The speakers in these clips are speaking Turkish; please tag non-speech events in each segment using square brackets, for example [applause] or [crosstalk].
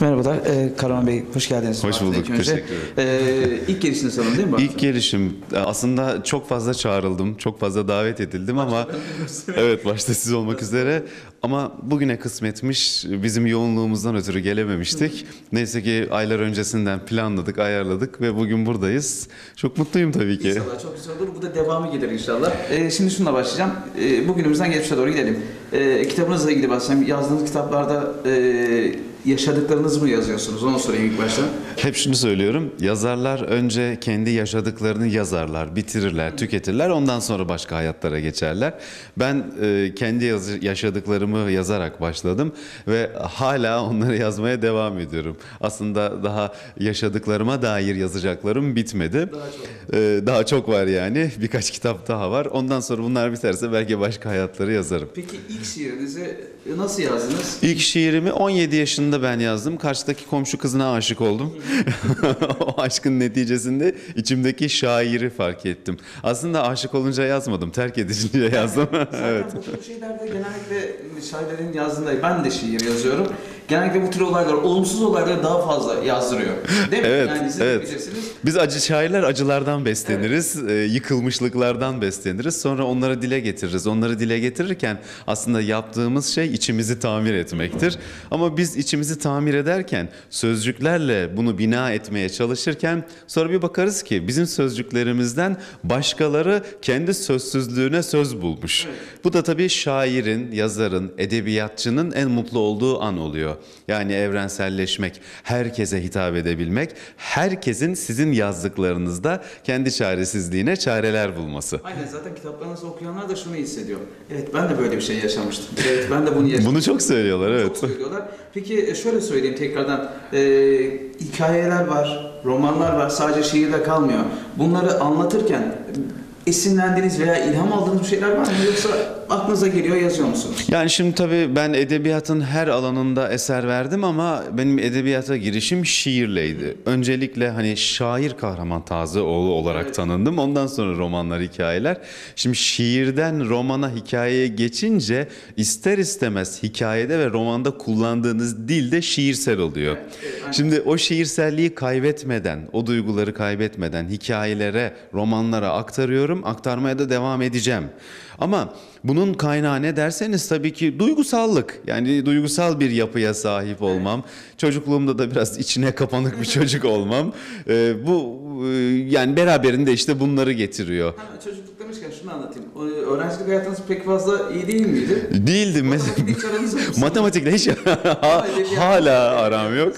Merhabalar, ee, Karaman Bey hoş geldiniz. Hoş bulduk, teşekkür Ee, ilk gelişiniz sanırım değil mi? İlk gelişim aslında çok fazla çağrıldım, çok fazla davet edildim ama evet başta siz olmak üzere ama bugüne kısmetmiş bizim yoğunluğumuzdan ötürü gelememiştik. Neyse ki aylar öncesinden planladık, ayarladık ve bugün buradayız. Çok mutluyum tabii ki. İnşallah çok güzel olur. Bu da devamı gelir inşallah. Ee, şimdi şununla başlayacağım. Ee, bugünümüzden geçmişe doğru gidelim. Ee, kitabınızla ilgili başlayayım. Yazdığınız kitaplarda e, yaşadıklarınızı mı yazıyorsunuz? Onu sorayım ilk başta. Hep şunu söylüyorum. Yazarlar önce kendi yaşadıklarını yazarlar, bitirirler, tüketirler. Ondan sonra başka hayatlara geçerler. Ben e, kendi yaz- yaşadıklarımı yazarak başladım ve hala onları yazmaya devam ediyorum. Aslında daha yaşadıklarıma dair yazacaklarım bitmedi. Daha çok. E, daha çok var yani. Birkaç kitap daha var. Ondan sonra bunlar biterse belki başka hayatları yazarım. Peki ilk şiirinizi nasıl yazdınız? İlk şiirimi 17 yaşında ben yazdım. Karşıdaki komşu kızına aşık oldum. [laughs] o aşkın neticesinde içimdeki şairi fark ettim. Aslında aşık olunca yazmadım, terk edilince [laughs] yazdım. evet. Bu şeylerde genellikle şairlerin yazdığında ben de şiir yazıyorum. Genellikle bu tür olaylar, olumsuz olayları daha fazla yazdırıyor. Değil mi? Evet, yani siz evet. Biz acı şairler acılardan besleniriz, e, yıkılmışlıklardan besleniriz. Sonra onları dile getiririz. Onları dile getirirken aslında yaptığımız şey içimizi tamir etmektir. Ama biz içimizi tamir ederken sözcüklerle bunu bina etmeye çalışırken sonra bir bakarız ki bizim sözcüklerimizden başkaları kendi sözsüzlüğüne söz bulmuş. Bu da tabii şairin, yazarın, edebiyatçının en mutlu olduğu an oluyor. Yani evrenselleşmek, herkese hitap edebilmek, herkesin sizin yazdıklarınızda kendi çaresizliğine çareler bulması. Aynen zaten kitaplarınızı okuyanlar da şunu hissediyor. Evet ben de böyle bir şey yaşamıştım. Evet ben de bunu yaşadım. Bunu çok söylüyorlar Çok evet. söylüyorlar. Peki e, şöyle söyleyeyim tekrardan. Ee, hikayeler var, romanlar var. Sadece şiirde kalmıyor. Bunları anlatırken esinlendiğiniz veya ilham aldığınız bir şeyler var mı? Yoksa aklınıza geliyor yazıyor musunuz? Yani şimdi tabii ben edebiyatın her alanında eser verdim ama benim edebiyata girişim şiirleydi. Öncelikle hani şair kahraman Tazıoğlu olarak Evet. tanındım. Ondan sonra romanlar, hikayeler. Şimdi şiirden romana, hikayeye geçince ister istemez hikayede ve romanda kullandığınız dil de şiirsel oluyor. evet, aynen. Şimdi o şiirselliği kaybetmeden, o duyguları kaybetmeden hikayelere, romanlara aktarıyorum, aktarmaya da devam edeceğim. Ama bunun kaynağı ne derseniz tabii ki duygusallık. Yani duygusal bir yapıya sahip olmam. Çocukluğumda da biraz içine kapanık bir [laughs] çocuk olmam. Ee, bu e, yani beraberinde işte bunları getiriyor. Hemen çocukluk demişken şunu anlatayım. Öğrencilik hayatınız pek fazla iyi değil miydi? Değildim. [laughs] Matematikle hiç [laughs] ha- hala aram yok.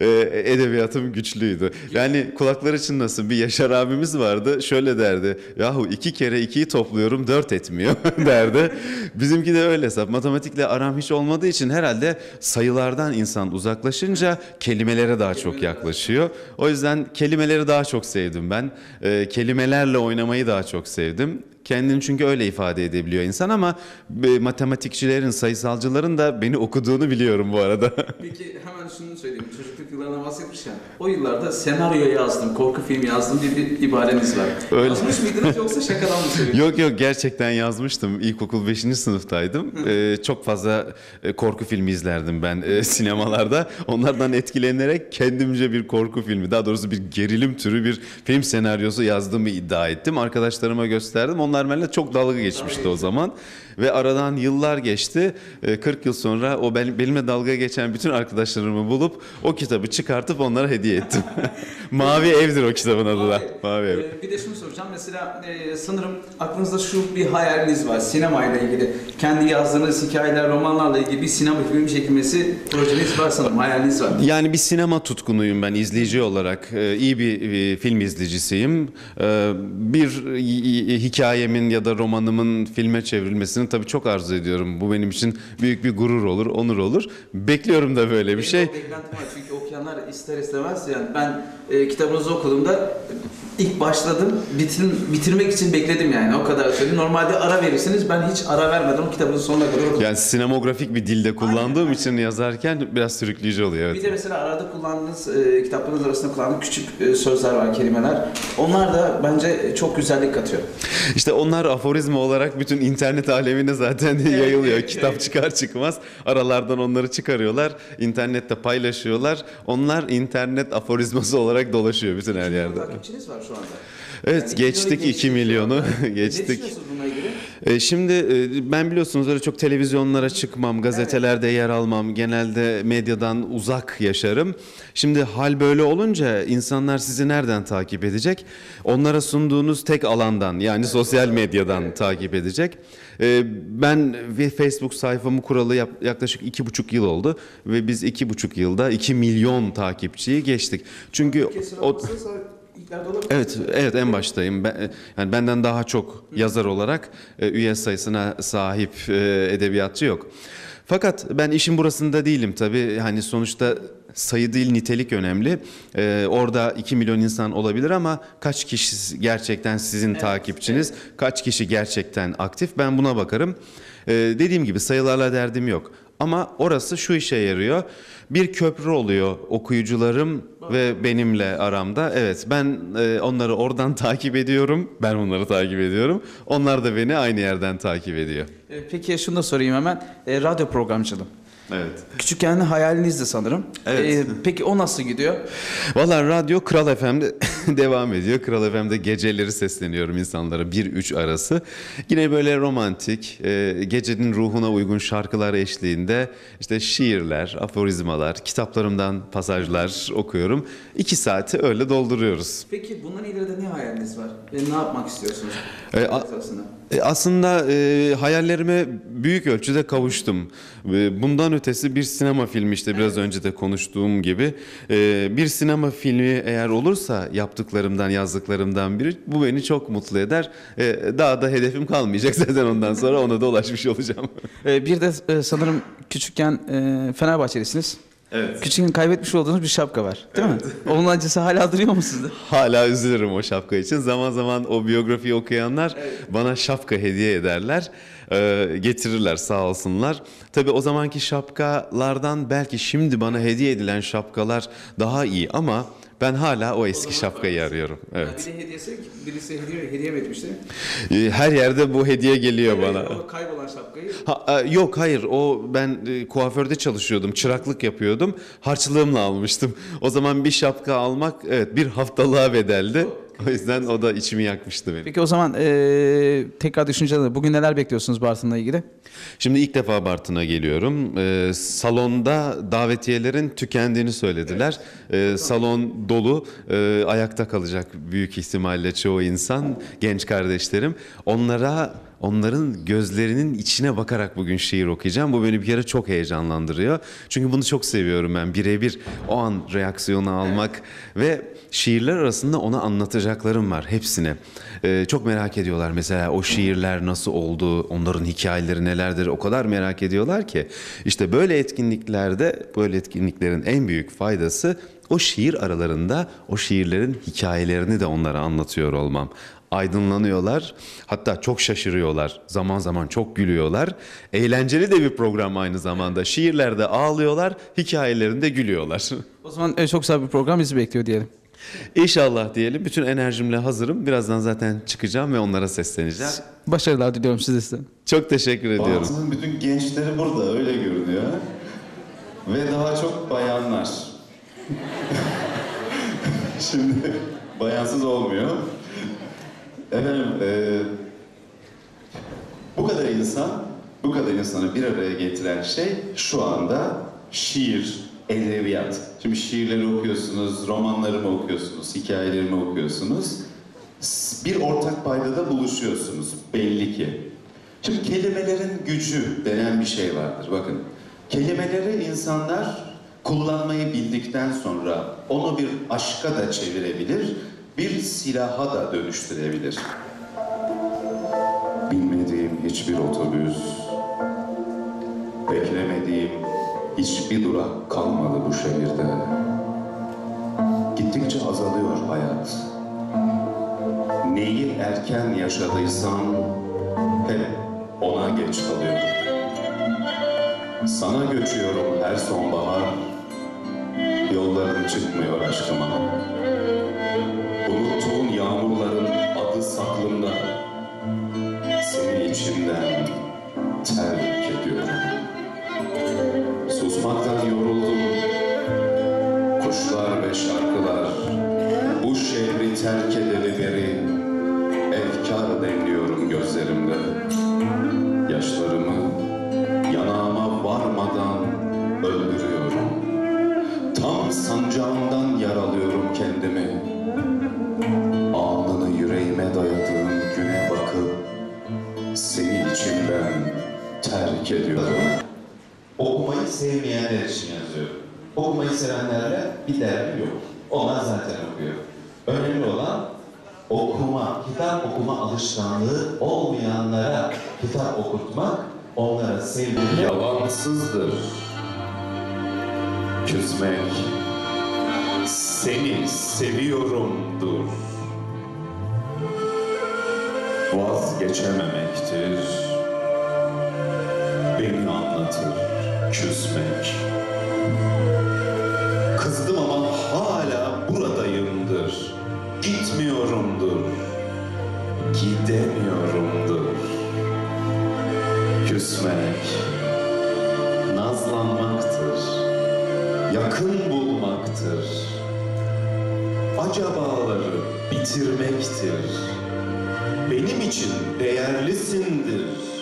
Ee, edebiyatım güçlüydü. Yani kulakları çınlasın bir Yaşar abimiz vardı. Şöyle derdi. Yahu iki kere ikiyi topluyorum dört etmiyor [laughs] derdi. Bizimki de öyle hesap. Matematikle aram hiç olmadığı için herhalde sayılardan insan uzaklaşınca kelimelere daha çok yaklaşıyor. O yüzden kelimeleri daha çok sevdim ben. Ee, kelimelerle oynamayı daha çok sevdim. Kendini çünkü öyle ifade edebiliyor insan ama e, matematikçilerin, sayısalcıların da beni okuduğunu biliyorum bu arada. [laughs] Peki hemen şunu söyleyeyim. Çocukluk yıllarına bahsetmişken. O yıllarda senaryo yazdım, korku filmi yazdım diye bir ibareniz var. Öyle. Yazmış mıydınız yoksa şakadan mı söylüyorsunuz? yok yok gerçekten yazmıştım. İlkokul 5. sınıftaydım. Ee, çok fazla e, korku filmi izlerdim ben e, [laughs] sinemalarda. Onlardan etkilenerek kendimce bir korku filmi, daha doğrusu bir gerilim türü bir film senaryosu yazdığımı iddia ettim. Arkadaşlarıma gösterdim. Onlar benimle çok dalga geçmişti o zaman. Ve aradan yıllar geçti. Ee, 40 yıl sonra o ben, benimle dalga geçen bütün arkadaşlarımı bulup o kitabı çıkartıp onlara hediye ettim. [laughs] Mavi Ev'dir o kitabın adı da. Mavi Ev. Ee, bir de şunu soracağım. Mesela e, sanırım aklınızda şu bir hayaliniz var sinemayla ilgili. Kendi yazdığınız hikayeler, romanlarla ilgili bir sinema filmi çekilmesi projeniz var sanırım. Hayaliniz var. Yani bir sinema tutkunuyum ben izleyici olarak. Ee, iyi bir film izleyicisiyim. Ee, bir y- hikayemin ya da romanımın filme çevrilmesini tabii çok arzu ediyorum. Bu benim için büyük bir gurur olur, onur olur. Bekliyorum da böyle bir Benim şey. beklentim var çünkü okuyanlar ister istemez yani ben e, kitabınızı okuduğumda ilk başladım, bitin, bitirmek için bekledim yani o kadar söyleyeyim. Normalde ara verirsiniz, ben hiç ara vermedim, kitabın sonuna kadar okudum. Yani sinemografik bir dilde kullandığım Aynen. için yazarken biraz sürükleyici oluyor. Evet. Bir de mesela arada kullandığınız, e, kitaplarınız arasında kullandığınız küçük e, sözler var, kelimeler. Onlar da bence çok güzellik katıyor. İşte onlar aforizma olarak bütün internet alemine zaten [laughs] yayılıyor. evet, Kitap evet. çıkar çıkmaz aralardan onları çıkarıyorlar. internette paylaşıyorlar. Onlar internet aforizması olarak dolaşıyor bütün her yerde. Takipçiniz var şu anda. Evet Yani geçtik milyonu 2 milyonu [laughs] geçtik. E, Şimdi e, ben biliyorsunuz öyle çok televizyonlara çıkmam, gazetelerde yer almam, genelde medyadan uzak yaşarım. Şimdi hal böyle olunca insanlar sizi nereden takip edecek? Onlara sunduğunuz tek alandan yani sosyal medyadan takip edecek. E, Ben ve Facebook sayfamı kuralı yap- yaklaşık iki buçuk yıl oldu ve biz iki buçuk yılda 2 milyon takipçiyi geçtik. Çünkü o... ilklerde olabilir. Evet, evet en baştayım. Ben, yani benden daha çok yazar olarak e, üye sayısına sahip e, edebiyatçı yok. Fakat ben işin burasında değilim tabii. Hani sonuçta sayı değil nitelik önemli. E, orada 2 milyon insan olabilir ama kaç kişi gerçekten sizin takipçiniz, kaç kişi gerçekten aktif ben buna bakarım. E, dediğim gibi sayılarla derdim yok. Ama orası şu işe yarıyor. Bir köprü oluyor okuyucularım ve benimle aramda. Evet ben e, onları oradan [laughs] takip ediyorum. Ben onları takip ediyorum. Onlar da beni aynı yerden takip ediyor. E, Peki şunu da sorayım hemen. E, radyo programcılığı. Evet. Küçükken hayalinizdi sanırım. Evet. E, peki o nasıl gidiyor? Valla radyo Kral FM'de [laughs] devam ediyor. Kral FM'de geceleri sesleniyorum insanlara 1-3 arası. Yine böyle romantik, e, gecenin ruhuna uygun şarkılar eşliğinde işte şiirler, aforizmalar, kitaplarımdan pasajlar okuyorum. 2 saati öyle dolduruyoruz. Peki bundan ileride ne hayaliniz var? Ve ne yapmak istiyorsunuz? E, a- Esasında. E, Aslında e, hayallerime büyük ölçüde kavuştum. E, bundan ötesi bir sinema filmi işte biraz önce de konuştuğum gibi. E, bir sinema filmi eğer olursa yaptıklarımdan, yazdıklarımdan biri bu beni çok mutlu eder. E, daha da hedefim kalmayacak [laughs] zaten ondan sonra ona da ulaşmış olacağım. E, bir de e, sanırım küçükken e, Fenerbahçelisiniz. Evet. Küçükken kaybetmiş olduğunuz bir şapka var değil mi? Onun acısı hala duruyor mu sizde? [laughs] Hala üzülürüm o şapka için. Zaman zaman o biyografiyi okuyanlar bana şapka hediye ederler. Ee, getirirler sağ olsunlar. Tabii o zamanki şapkalardan belki şimdi bana hediye edilen şapkalar daha iyi ama ben hala o eski şapkayı arıyorum. Evet. Bir de hediyesi, birisi hediye, hediye mi etmişti? Ee, Her yerde bu hediye geliyor bana. O kaybolan şapkayı. Ha, e, yok hayır o ben e, kuaförde çalışıyordum çıraklık yapıyordum harçlığımla almıştım o zaman bir şapka almak evet bir haftalığa bedeldi o yüzden o da içimi yakmıştı benim. Peki o zaman e, tekrar düşünceler. Bugün neler bekliyorsunuz Bartın'la ilgili? Şimdi ilk defa Bartın'a geliyorum Ee, salonda davetiyelerin tükendiğini söylediler Ee, salon dolu Ee, ayakta kalacak büyük ihtimalle çoğu insan genç kardeşlerim onlara Onların gözlerinin içine bakarak bugün şiir okuyacağım. Bu beni bir kere çok heyecanlandırıyor. Çünkü bunu çok seviyorum ben. Birebir o an reaksiyonu almak ve şiirler arasında ona anlatacaklarım var hepsine. Ee, çok merak ediyorlar mesela o şiirler nasıl oldu, onların hikayeleri nelerdir o kadar merak ediyorlar ki. İşte böyle etkinliklerde, böyle etkinliklerin en büyük faydası o şiir aralarında o şiirlerin hikayelerini de onlara anlatıyor olmam aydınlanıyorlar. Hatta çok şaşırıyorlar. Zaman zaman çok gülüyorlar. Eğlenceli de bir program aynı zamanda. Şiirlerde ağlıyorlar, hikayelerinde gülüyorlar. O zaman e, çok güzel bir program bizi bekliyor diyelim. İnşallah diyelim. Bütün enerjimle hazırım. Birazdan zaten çıkacağım ve onlara sesleneceğim. Başarılar diliyorum size size. Çok teşekkür ediyorum. Bartın'ın bütün gençleri burada öyle görünüyor. Ve daha çok bayanlar. [laughs] Şimdi bayansız olmuyor. Efendim e, bu kadar insan, bu kadar insanı bir araya getiren şey şu anda şiir, edebiyat. Şimdi şiirleri okuyorsunuz, romanlarımı okuyorsunuz, hikayelerimi okuyorsunuz. Bir ortak paydada buluşuyorsunuz belli ki. Şimdi kelimelerin gücü denen bir şey vardır. Bakın, kelimeleri insanlar kullanmayı bildikten sonra onu bir aşka da çevirebilir, bir silaha da dönüştürebilir. Bilmediğim hiçbir otobüs, beklemediğim hiçbir durak kalmadı bu şehirde. Gittikçe azalıyor hayat. Neyi erken yaşadıysam hep ona geç kalıyorum. Sana göçüyorum her sonbahar, yolların çıkmıyor aşkıma. Yağmurların adı saklımda, seni içimden terk ediyorum. Susmaktan yoruldum, kuşlar ve şarkılar, bu şehri terk edeli terk ediyorum. Okumayı sevmeyenler için yazıyorum. Okumayı sevenlerle bir derdim yok. Onlar zaten okuyor. Önemli olan okuma, kitap okuma alışkanlığı olmayanlara kitap okutmak, onlara sevdirmek. Yalansızdır küsmek. Seni seviyorumdur. Vazgeçememektir. Anlatır küsmek. Kızdım ama hala buradayımdır. Gitmiyorumdur. Gidemiyorumdur. Küsmek nazlanmaktır, yakın bulmaktır, acabaları bitirmektir, benim için değerlisindir.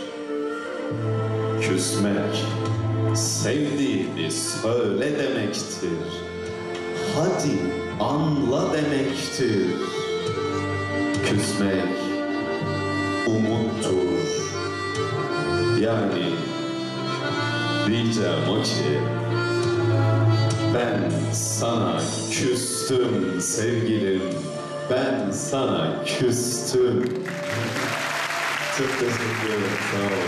Küsmek, sevdiğimi söyle demektir, hadi anla demektir. Küsmek, umuttur, yani Diyeceğim o ki ben sana küstüm sevgilim. Ben sana küstüm. Çok teşekkür ederim. Sağ ol.